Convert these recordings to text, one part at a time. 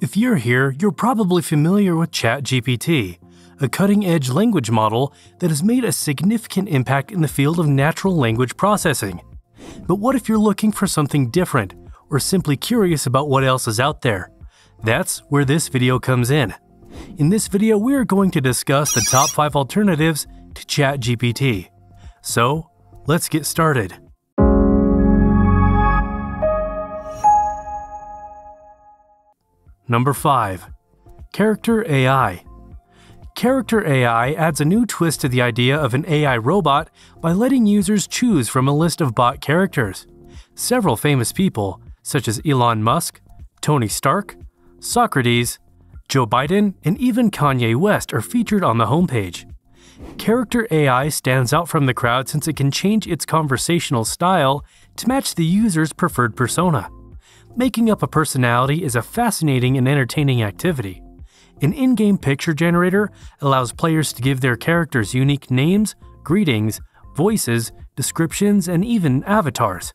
If you're here, you're probably familiar with ChatGPT, a cutting edge language model that has made a significant impact in the field of natural language processing. But what if you're looking for something different or simply curious about what else is out there? That's where this video comes in. In this video, we are going to discuss the top 5 alternatives to ChatGPT. So, let's get started. Number 5. Character AI. Character AI adds a new twist to the idea of an AI robot by letting users choose from a list of bot characters. Several famous people, such as Elon Musk, Tony Stark, Socrates, Joe Biden, and even Kanye West are featured on the homepage. Character AI stands out from the crowd since it can change its conversational style to match the user's preferred persona. Making up a personality is a fascinating and entertaining activity. An in game picture generator allows players to give their characters unique names, greetings, voices, descriptions, and even avatars.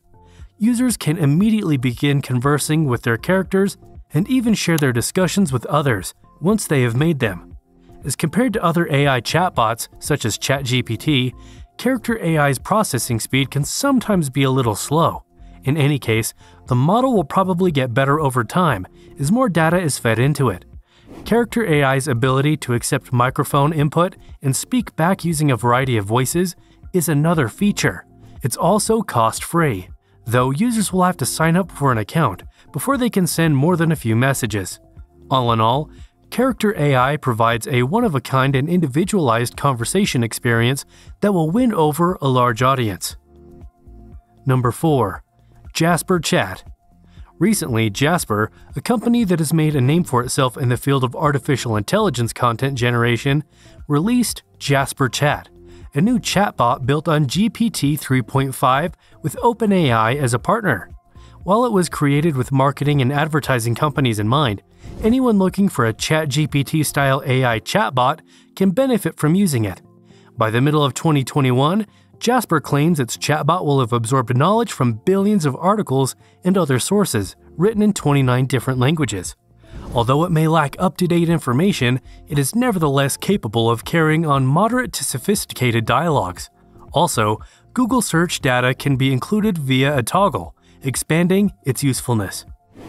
Users can immediately begin conversing with their characters and even share their discussions with others once they have made them. As compared to other AI chatbots, such as ChatGPT, character AI's processing speed can sometimes be a little slow. In any case, the model will probably get better over time as more data is fed into it. Character AI's ability to accept microphone input and speak back using a variety of voices is another feature. It's also cost free, though users will have to sign up for an account before they can send more than a few messages. All in all, Character AI provides a one of a kind and individualized conversation experience that will win over a large audience. Number 4. Jasper Chat. Recently, Jasper, a company that has made a name for itself in the field of artificial intelligence content generation, released Jasper Chat, a new chatbot built on GPT 3.5 with OpenAI as a partner. While it was created with marketing and advertising companies in mind, anyone looking for a ChatGPT style AI chatbot can benefit from using it. By the middle of 2021, Jasper claims its chatbot will have absorbed knowledge from billions of articles and other sources written in 29 different languages. Although it may lack up to date information, it is nevertheless capable of carrying on moderate to sophisticated dialogues. Also, Google search data can be included via a toggle, expanding its usefulness.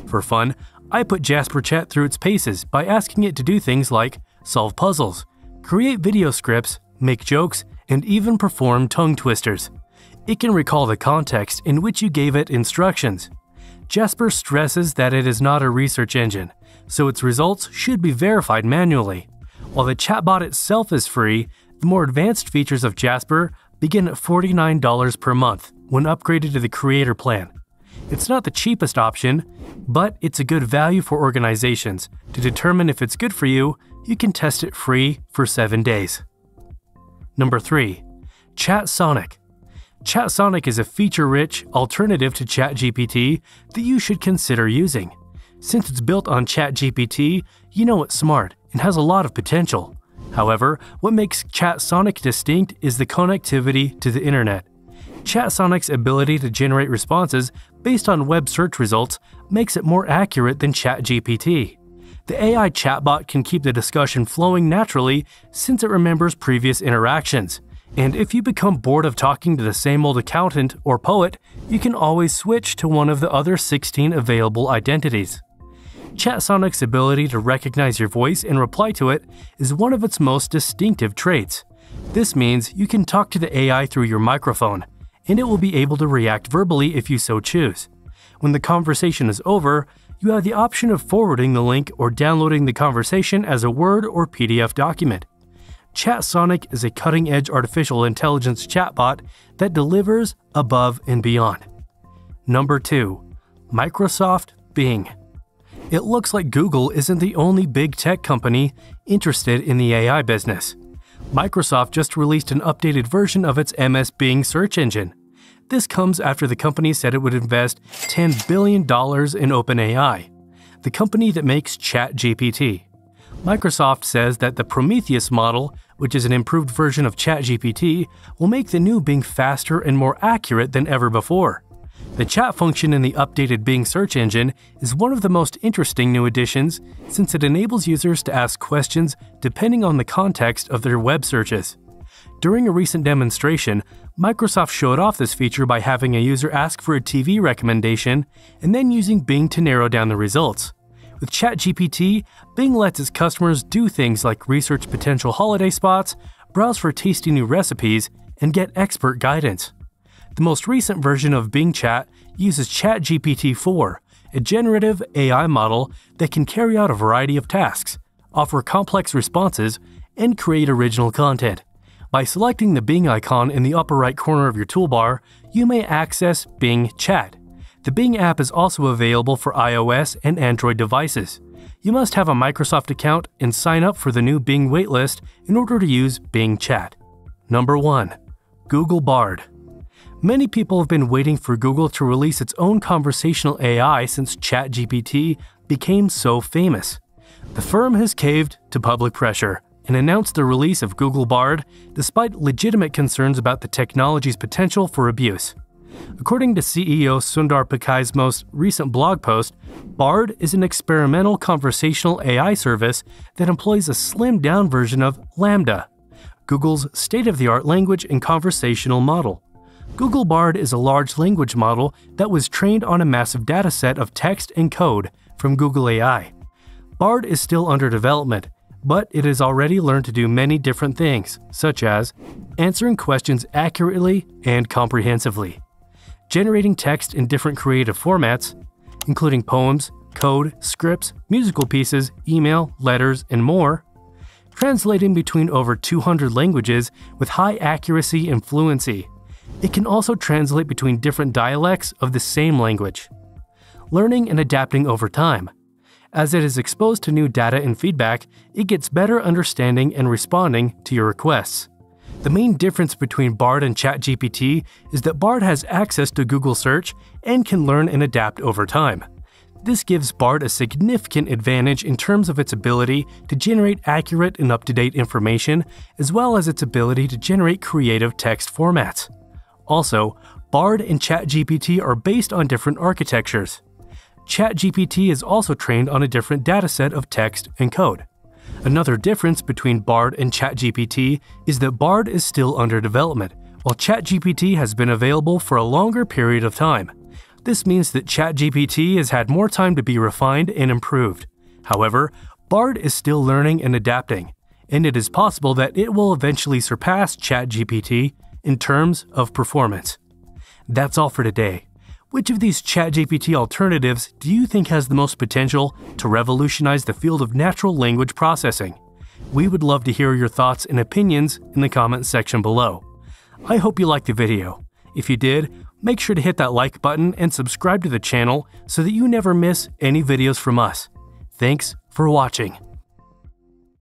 For fun, I put Jasper Chat through its paces by asking it to do things like solve puzzles, create video scripts, make jokes, and even perform tongue twisters. It can recall the context in which you gave it instructions. Jasper stresses that it is not a research engine, so its results should be verified manually. While the chatbot itself is free, the more advanced features of Jasper begin at $49 per month when upgraded to the Creator plan. It's not the cheapest option, but it's a good value for organizations. To determine if it's good for you, you can test it free for 7 days. Number 3. ChatSonic. ChatSonic is a feature rich alternative to ChatGPT that you should consider using. Since it's built on ChatGPT, you know it's smart and has a lot of potential. However, what makes ChatSonic distinct is the connectivity to the internet. ChatSonic's ability to generate responses based on web search results makes it more accurate than ChatGPT. The AI chatbot can keep the discussion flowing naturally since it remembers previous interactions. And if you become bored of talking to the same old accountant or poet, you can always switch to one of the other 16 available identities. ChatSonic's ability to recognize your voice and reply to it is one of its most distinctive traits. This means you can talk to the AI through your microphone, and it will be able to react verbally if you so choose. When the conversation is over, you have the option of forwarding the link or downloading the conversation as a Word or PDF document. ChatSonic is a cutting edge artificial intelligence chatbot that delivers above and beyond. Number 2. Microsoft Bing. It looks like Google isn't the only big tech company interested in the AI business. Microsoft just released an updated version of its MS Bing search engine. This comes after the company said it would invest $10 billion in OpenAI, the company that makes ChatGPT. Microsoft says that the Prometheus model, which is an improved version of ChatGPT, will make the new Bing faster and more accurate than ever before. The chat function in the updated Bing search engine is one of the most interesting new additions since it enables users to ask questions depending on the context of their web searches. During a recent demonstration, Microsoft showed off this feature by having a user ask for a TV recommendation and then using Bing to narrow down the results. With ChatGPT, Bing lets its customers do things like research potential holiday spots, browse for tasty new recipes, and get expert guidance. The most recent version of Bing Chat uses ChatGPT 4, a generative AI model that can carry out a variety of tasks, offer complex responses, and create original content. By selecting the Bing icon in the upper right corner of your toolbar, you may access Bing Chat. The Bing app is also available for iOS and Android devices. You must have a Microsoft account and sign up for the new Bing waitlist in order to use Bing Chat. Number 1. Google Bard. Many people have been waiting for Google to release its own conversational AI since ChatGPT became so famous. The firm has caved to public pressure and announced the release of Google Bard despite legitimate concerns about the technology's potential for abuse. According to CEO Sundar Pichai's most recent blog post, Bard is an experimental conversational AI service that employs a slimmed down version of LaMDA, Google's state of the art language and conversational model. Google Bard is a large language model that was trained on a massive dataset of text and code from Google AI. Bard is still under development, but it has already learned to do many different things, such as answering questions accurately and comprehensively, generating text in different creative formats, including poems, code, scripts, musical pieces, email, letters, and more, translating between over 200 languages with high accuracy and fluency it can also translate between different dialects of the same language. Learning and adapting over time. As it is exposed to new data and feedback, it gets better understanding and responding to your requests. The main difference between Bard and ChatGPT is that Bard has access to Google Search and can learn and adapt over time. This gives Bard a significant advantage in terms of its ability to generate accurate and up to date information, as well as its ability to generate creative text formats. Also, Bard and ChatGPT are based on different architectures. ChatGPT is also trained on a different dataset of text and code. Another difference between Bard and ChatGPT is that Bard is still under development, while ChatGPT has been available for a longer period of time. This means that ChatGPT has had more time to be refined and improved. However, Bard is still learning and adapting, and it is possible that it will eventually surpass ChatGPT in terms of performance. That's all for today. Which of these ChatGPT alternatives do you think has the most potential to revolutionize the field of natural language processing? We would love to hear your thoughts and opinions in the comments section below. I hope you liked the video. If you did, make sure to hit that like button and subscribe to the channel so that you never miss any videos from us. Thanks for watching.